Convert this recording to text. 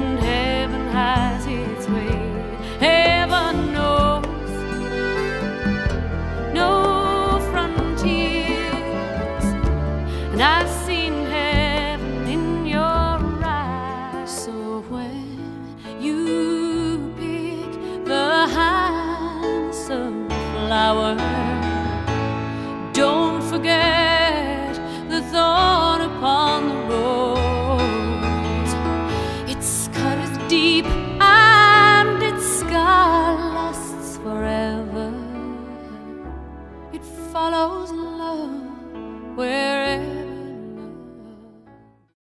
and heaven has its way. Heaven knows no frontiers, and I've seen heaven in your eyes. So when you pick the handsome flower. follows love.